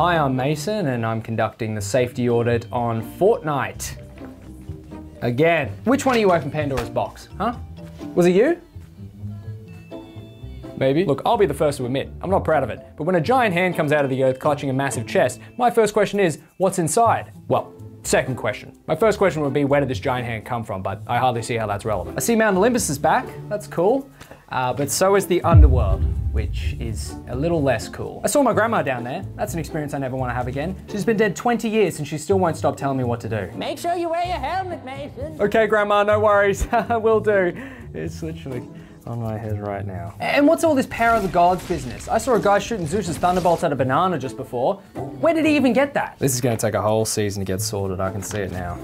Hi, I'm Mason and I'm conducting the safety audit on Fortnite. Again. Which one of you opened Pandora's box, huh? Was it you? Maybe. Look, I'll be the first to admit, I'm not proud of it. But when a giant hand comes out of the earth clutching a massive chest, my first question is, what's inside? Well, second question. My first question would be, where did this giant hand come from? But I hardly see how that's relevant. I see Mount Olympus is back. That's cool. Uh, but so is the underworld, which is a little less cool. I saw my grandma down there. That's an experience I never want to have again. She's been dead 20 years and she still won't stop telling me what to do. Make sure you wear your helmet, Mason. Okay, grandma, no worries. I Will do. It's literally on my head right now. And what's all this power of the gods business? I saw a guy shooting Zeus's thunderbolts at a banana just before. Where did he even get that? This is going to take a whole season to get sorted. I can see it now.